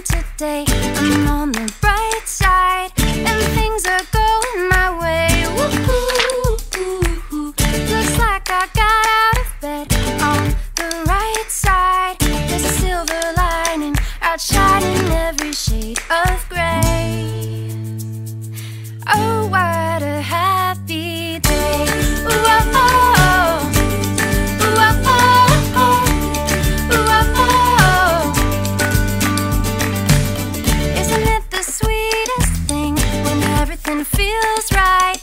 today. I'm on the Feels right?